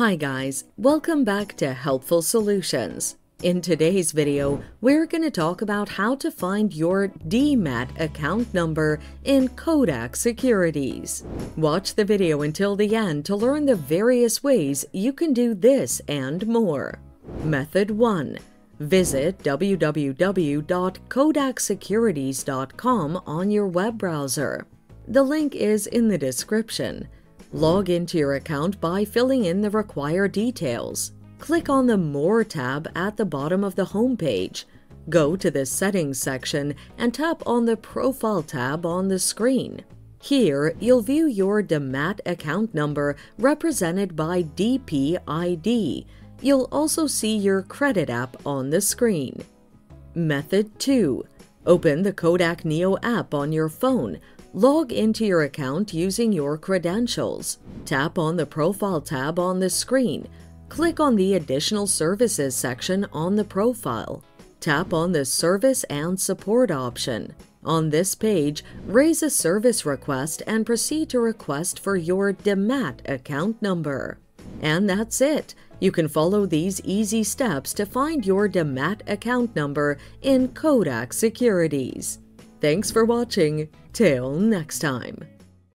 Hi guys, welcome back to Helpful Solutions. In today's video, we're going to talk about how to find your demat account number in Kotak Securities. Watch the video until the end to learn the various ways you can do this and more. Method 1. Visit www.kotaksecurities.com on your web browser. The link is in the description. Log into your account by filling in the required details. Click on the More tab at the bottom of the home page. Go to the Settings section and tap on the Profile tab on the screen. Here, you'll view your demat account number represented by DPID. You'll also see your credit app on the screen. Method 2. Open the Kotak Neo app on your phone Log into your account using your credentials. Tap on the Profile tab on the screen. Click on the Additional Services section on the profile. Tap on the Service and Support option. On this page, raise a service request and proceed to request for your demat account number. And that's it. You can follow these easy steps to find your DEMAT account number in Kotak Securities. Thanks for watching. Till next time.